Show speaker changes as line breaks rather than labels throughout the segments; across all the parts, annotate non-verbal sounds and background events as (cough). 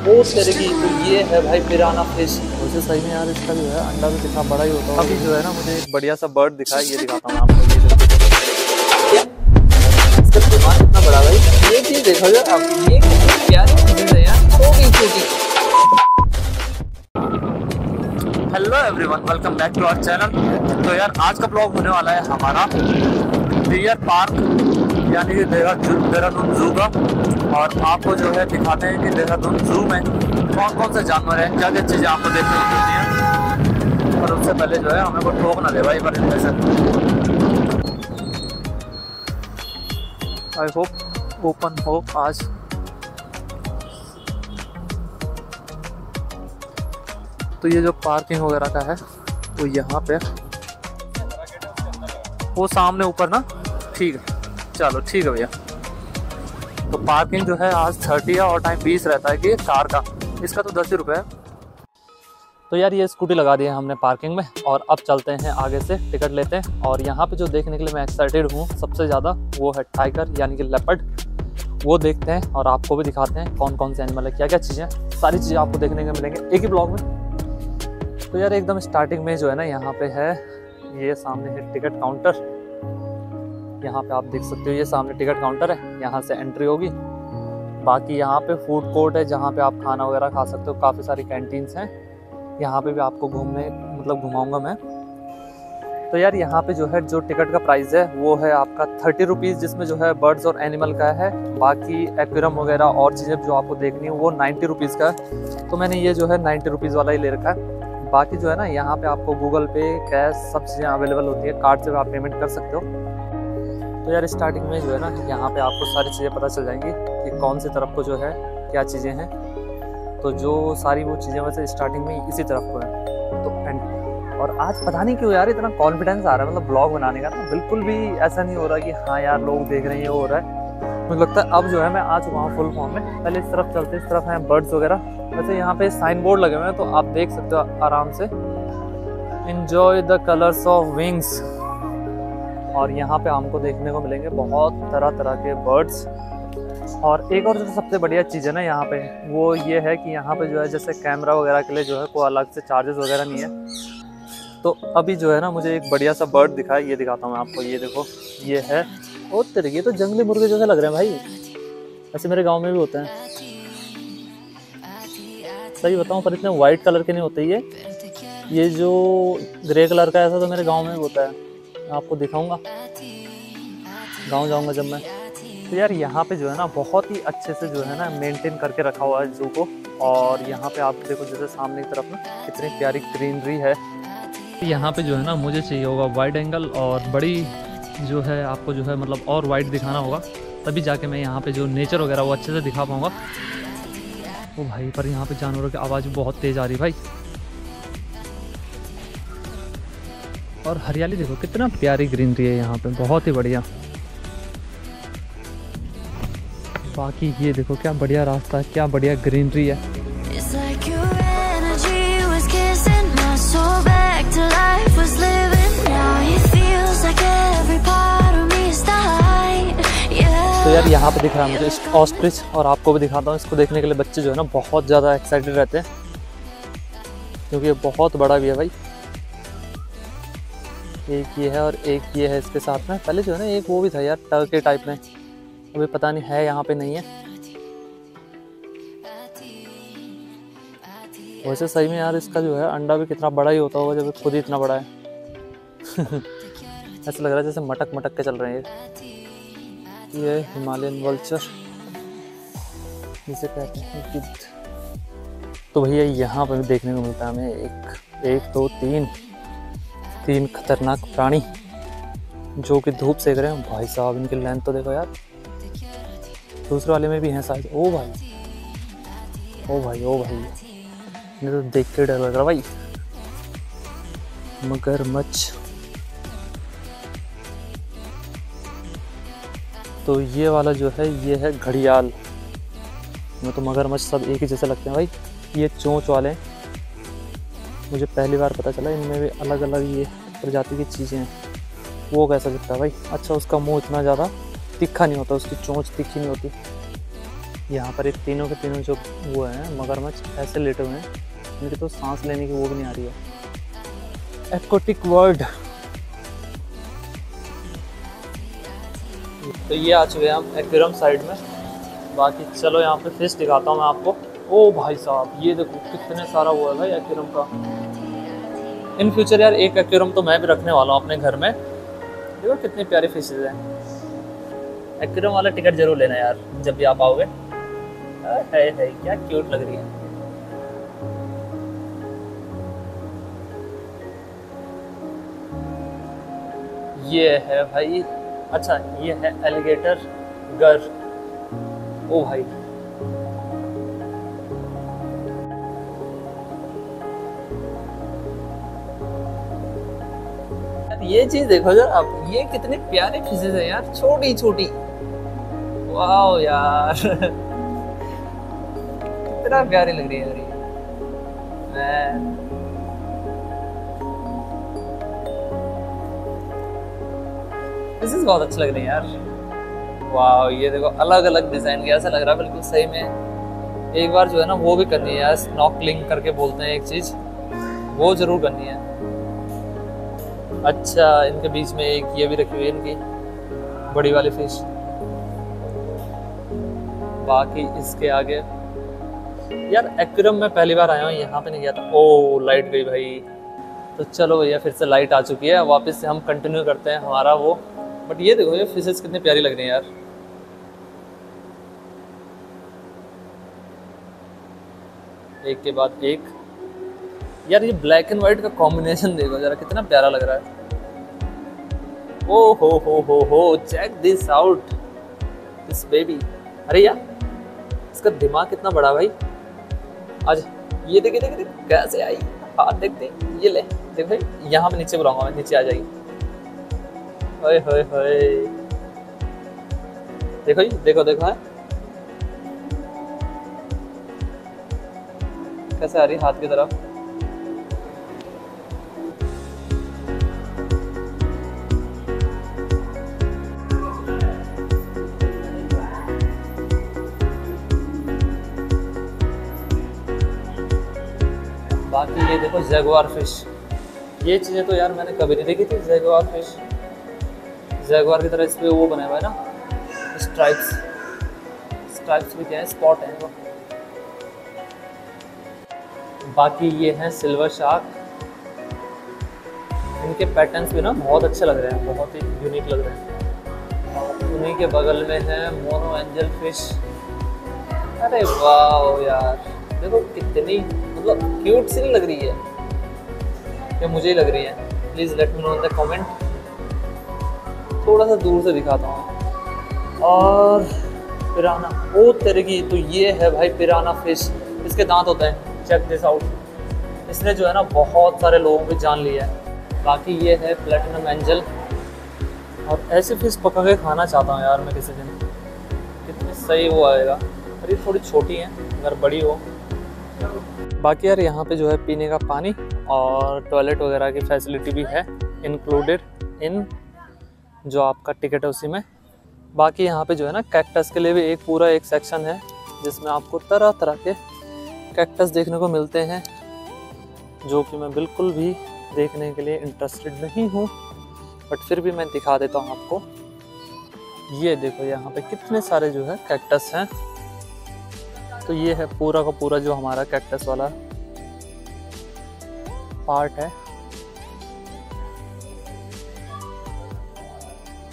वो तेरे की तो ये है भाई पिराना फ़िश
मुझे सही में यार इसका जो है अंडा भी कितना बड़ा ही होता है। अभी जो है ना मुझे एक बढ़िया सा बर्ड दिखा ये दिखाता हूँ आपको ये
इसका दिमाग कितना बड़ा भाई ये चीज़ देखो यार आप ये कितनी प्यारी चीज़ें हैं यार छोटी छोटी।
Hello everyone welcome back to our channel तो यार आज का ब्लॉग होने वाला है हमारा डियर पार्क यानी कि देहरादून देहरादून जू का। और आपको जो है दिखाते हैं कि देहरादून जू में कौन कौन से जानवर हैं क्या क्या चीज़ें आपको देखने को मिलती हैं। पर उससे पहले जो है हमें को ठोक ना दे भाई, पर इनमें से। आई होप ओपन हो आज। तो ये जो पार्किंग वगैरह का है, वो यहाँ पे। वो सामने ऊपर ना? ठीक है। चलो, ठीक है भैया। तो पार्किंग जो है आज थर्टी है और टाइम बीस रहता है कि कार का। इसका तो दस ही रुपये है। तो यार, ये स्कूटी लगा दी है हमने पार्किंग में और अब चलते हैं आगे से टिकट लेते हैं। और यहाँ पे जो देखने के लिए मैं एक्साइटेड हूँ, सबसे ज़्यादा वो है टाइगर यानी कि लेपर्ड वो देखते हैं और आपको भी दिखाते हैं कौन कौन से एनिमल है क्या क्या चीज़ें सारी चीज़ें आपको देखने को मिलेंगे एक ही ब्लॉग में। तो यार, एकदम स्टार्टिंग में जो है ना, यहाँ पे है, ये सामने है टिकट काउंटर यहाँ पे आप देख सकते हो, ये सामने टिकट काउंटर है, यहाँ से एंट्री होगी। बाकी यहाँ पे फ़ूड कोर्ट है, जहाँ पे आप खाना वगैरह खा सकते हो, काफ़ी सारी कैंटीन्स हैं। यहाँ पे भी आपको घूमने मतलब घुमाऊँगा मैं। तो यार, यहाँ पे जो है, जो टिकट का प्राइस है, वो है आपका थर्टी रुपीज़ जिसमें जो है बर्ड्स और एनिमल का है। बाकी एक्वेरम वगैरह और चीज़ें जो आपको देखनी है, वो नाइन्टी रुपीज़ का है। तो मैंने ये जो है नाइन्टी रुपीज़ वाला ही ले रखा है। बाकी जो है ना, यहाँ पे आपको गूगल पे कैश सब चीज़ें अवेलेबल होती है। कार्ड से आप पेमेंट कर सकते हो। तो यार स्टार्टिंग में जो है ना यहाँ पे आपको सारी चीज़ें पता चल जाएँगी कि कौन सी तरफ़ को जो है क्या चीज़ें हैं। तो जो सारी वो चीज़ें वैसे स्टार्टिंग में इसी तरफ़ को है। तो एंड और आज पता नहीं क्यों यार इतना कॉन्फिडेंस आ रहा है मतलब ब्लॉग बनाने का ना, बिल्कुल भी ऐसा नहीं हो रहा कि हाँ यार लोग देख रहे हैं, ये हो रहा है। मुझे लगता है अब जो है मैं आ चुका हूँ फुल फॉर्म में। पहले इस तरफ़ चलते, इस तरफ़ हैं बर्ड्स वगैरह। वैसे यहाँ पे साइन बोर्ड लगे हुए हैं तो आप देख सकते हो आराम से। Enjoy the colours of wings और यहाँ पे हमको देखने को मिलेंगे बहुत तरह तरह के बर्ड्स और एक और जो सबसे बढ़िया चीज़ है ना यहाँ पे, वो ये है कि यहाँ पे जो है, जैसे कैमरा वगैरह के लिए जो है, कोई अलग से चार्जेस वगैरह नहीं है। तो अभी जो है ना, मुझे एक बढ़िया सा बर्ड दिखा है ये दिखाता हूँ आपको, ये देखो, ये है। और तेरे, ये तो जंगली मुर्गे जैसे लग रहे हैं भाई। ऐसे मेरे गाँव में भी होते हैं। सही बताऊँ, पर इतने वाइट कलर के नहीं होते ये। ये जो ग्रे कलर का ऐसा तो मेरे गाँव में भी होता है। आपको दिखाऊँगा। गाँव जाऊँगा जब मैं। तो यार यहाँ पे जो है ना, बहुत ही अच्छे से जो है ना मेंटेन करके रखा हुआ है जू को। और यहाँ पे आप देखो, जैसे सामने की तरफ़ ना, कितनी प्यारी ग्रीनरी है। यहाँ पे जो है ना, मुझे चाहिए होगा वाइड एंगल और बड़ी जो है, आपको जो है मतलब और वाइड दिखाना होगा। तभी जाके मैं यहाँ पे जो नेचर वगैरह, वो अच्छे से दिखा पाऊँगा। वो भाई, पर यहाँ पे जानवरों की आवाज़ बहुत तेज़ आ रही भाई। और हरियाली देखो कितना प्यारी ग्रीनरी है यहाँ पे बहुत ही बढ़िया। बाकी ये देखो क्या बढ़िया रास्ता है क्या बढ़िया ग्रीनरी है। तो यार यहाँ पे दिख रहा है मुझे ऑस्ट्रिच और आपको भी दिखाता हूँ इसको देखने के लिए बच्चे जो है ना बहुत ज़्यादा एक्साइटेड रहते हैं। क्योंकि ये बहुत बड़ा भी है भाई। एक ये है और एक ये है इसके साथ में। पहले जो है ना एक वो भी था यार टर्क टाइप में। अभी पता नहीं है यहाँ पे नहीं है। वैसे सही में यार इसका जो है अंडा भी कितना बड़ा ही होता होगा जब खुद ही इतना बड़ा है। (laughs) ऐसा लग रहा है जैसे मटक मटक के चल रहे हैं ये। हिमालयन वल्चर जिसे कहते हैं तो भैया यहाँ पर भी देखने को मिलता है हमें। एक एक दो तो, तीन। तीन खतरनाक प्राणी जो कि धूप सेक रहे हैं। भाई साहब, इनकी लेंथ तो देखो यार। दूसरे वाले में भी हैं शायद। ओ भाई। ओ भाई ओ भाई। मुझे तो देख के डर लग रहा भाई। मगरमच्छ। तो ये वाला जो है, ये है घड़ियाल। मैं तो मगरमच्छ सब एक ही जैसे लगते हैं भाई। ये चोंच वाले हैं। मुझे पहली बार पता चला, इनमें भी अलग अलग ये प्रजाति की चीज़ें। हैं वो कैसा दिखता है भाई? अच्छा उसका मुँह इतना ज़्यादा तीखा नहीं होता, उसकी चोंच तीखी नहीं होती।
यहाँ पर एक तीनों के तीनों जो वो हैं, मगरमच्छ, ऐसे लेटे हुए हैं, इनकी तो सांस लेने की वो भी नहीं आ रही है। एक्वाटिक वर्ल्ड तो ये आ चुके हैं हम एक्वेरियम साइड में। बाकी चलो यहाँ पे फ़िश दिखाता हूँ मैं आपको। ओ भाई साहब, ये देखो कितने सारा वो है भाई एक्वेरियम का। इन फ्यूचर यार, एक एक्वेरियम तो मैं भी रखने वाला हूँ अपने घर में। देखो कितनी प्यारी फिशेज हैं। एक्वेरियम वाला टिकट ज़रूर लेना यार, जब भी आप आओगे। है है क्या क्यूट लग रही है। ये है भाई अच्छा ये है एलिगेटर गर। ओ भाई।
ये चीज़ देखो जरा आप, ये कितनी प्यारी फिशेज है यार छोटी छोटी वाओ यार। कितना प्यारी लग रही है यार ये। मैं फिशेज बहुत अच्छी लग रही है यार। वाओ, ये देखो अलग अलग डिज़ाइन के, ऐसा लग रहा है बिल्कुल सही में। एक बार जो है ना, वो भी करनी है यार स्नॉकलिंग करके बोलते हैं एक चीज़। वो ज़रूर करनी है। अच्छा इनके बीच में एक ये भी रखी हुई है इनकी, बड़ी वाली फ़िश बाकी इसके आगे, यार एक्वेरियम में पहली बार आया हूँ, यहाँ पे नहीं गया था। ओ लाइट गई भाई। तो चलो भैया, फिर से लाइट आ चुकी है। वापस से हम कंटिन्यू करते हैं हमारा वो। बट ये देखो, ये फिशेस कितनी प्यारी लग रही है यार। एक के बाद एक। यार ये ब्लैक एंड व्हाइट का कॉम्बिनेशन देखो जरा, कितना प्यारा लग रहा है। ओ हो हो हो हो check this out this baby अरे यार, इसका दिमाग कितना बड़ा भाई। आज, ये देखे देखे देखे कैसे आई। हाथ देखते ये ले, देख भाई, यहाँ पे नीचे बुलाऊँगा मैं, नीचे आ जाएगी ओए, होए होए। देखो जी देखो देखो, है। कैसे आ रही हाथ की तरफ़? ये देखो जैगवार फ़िश ये चीज़ें तो यार मैंने कभी नहीं देखी थी जैगवार फ़िश जैगवार की तरह इस पे वो बना हुआ है ना स्ट्राइप्स स्ट्राइप्स भी क्या है स्पॉट है वो। बाकी ये हैं सिल्वर शार्क इनके पैटर्न्स भी ना बहुत अच्छे लग रहे हैं, बहुत ही यूनिक लग रहे हैं। उन्हीं के बगल में है मोनो एंजल फ़िश अरे वाह यार, देखो कितनी क्यूट सी नहीं लग रही है? या मुझे ही लग रही है? Please let me know in the comment थोड़ा सा दूर से दिखाता हूँ। और पिराना, ओ तेरे की तो ये है भाई पिराना फ़िश इसके दांत होते हैं। चेक दिस आउट इसने जो है ना बहुत सारे लोगों की जान ली है। बाकी ये है प्लेटिनम एंजल और ऐसे फ़िश पका के खाना चाहता हूँ यार मैं किसी दिन। कितनी सही वो आएगा। ये थोड़ी छोटी है, अगर बड़ी हो। बाकी यार यहाँ पे जो है पीने का पानी और टॉयलेट वगैरह की फैसिलिटी भी है इंक्लूडेड इन जो आपका टिकट है उसी में। बाकी यहाँ पे जो है ना कैक्टस के लिए भी एक पूरा एक सेक्शन है, जिसमें आपको तरह तरह के कैक्टस देखने को मिलते हैं, जो कि मैं बिल्कुल भी देखने के लिए इंटरेस्टेड नहीं हूँ। बट फिर भी मैं दिखा देता हूँ आपको। ये देखो यहाँ पे कितने सारे जो है कैक्टस हैं। तो ये है पूरा का पूरा जो हमारा कैक्टस वाला पार्ट है।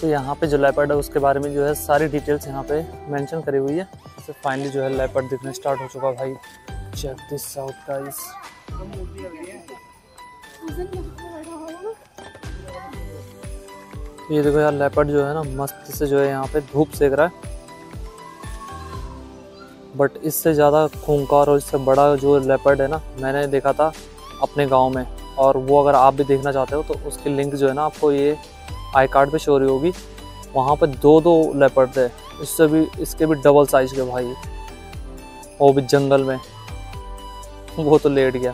तो यहाँ पे जो लेपर्ड है, उसके बारे में जो है सारी डिटेल्स यहाँ पे मेंशन करी हुई है। तो फाइनली जो है लेपर्ड दिखना स्टार्ट हो चुका भाई। चेक दिस आउट गाइस ये देखो यार लेपर्ड जो है ना मस्त से जो है यहाँ पे धूप सेक रहा है। बट इससे ज़्यादा खूंखार और इससे बड़ा जो लेपर्ड है ना, मैंने देखा था अपने गाँव में। और वो अगर आप भी देखना चाहते हो तो उसकी लिंक जो है ना आपको ये आई कार्ड पे शो रही होगी। वहाँ पर दो दो लेपर्ड थे इससे भी, इसके भी डबल साइज़ के भाई। वो भी जंगल में। वो तो लेट गया।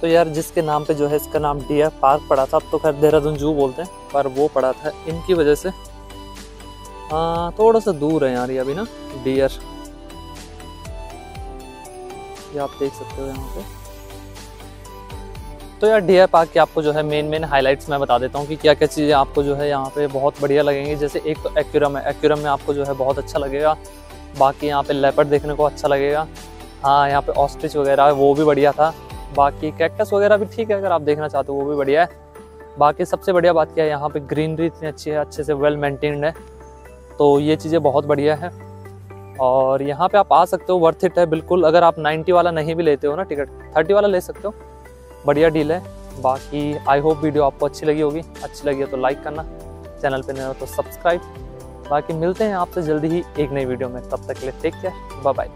तो यार, जिसके नाम पे जो है, इसका नाम डियर पार्क पड़ा था, अब तो खैर देहरादून जू बोलते हैं, पर वो पड़ा था इनकी वजह से। हाँ थोड़ा सा दूर है यार ये अभी ना डियर ये आप देख सकते हो यहाँ पे। तो यार डियर पार्क के आपको जो है मेन मेन हाइलाइट्स मैं बता देता हूँ कि क्या क्या चीज़ें आपको जो है यहाँ पे बहुत बढ़िया लगेंगी। जैसे एक तो एक्यूरम है। एक्यूरम में आपको जो है बहुत अच्छा लगेगा। बाकी यहाँ पे लेपर्ड देखने को अच्छा लगेगा। हाँ यहाँ पे ऑस्ट्रिच वगैरह वो भी बढ़िया था। बाकी कैक्टस वगैरह भी ठीक है, अगर आप देखना चाहते हो, वो भी बढ़िया है। बाकी सबसे बढ़िया बात क्या है, यहाँ पे ग्रीनरी इतनी अच्छी है, अच्छे से वेल मेंटेन्ड है। तो ये चीज़ें बहुत बढ़िया है। और यहाँ पे आप आ सकते हो वर्थ इट है, बिल्कुल। अगर आप 90 वाला नहीं भी लेते हो ना टिकट 30 वाला ले सकते हो। बढ़िया डील है। बाकी आई होप वीडियो आपको अच्छी लगी होगी। अच्छी लगी हो तो लाइक करना चैनल पे नहीं हो तो सब्सक्राइब बाकी मिलते हैं आपसे जल्दी ही एक नई वीडियो में। तब तक के लिए टेक केयर बाय बाय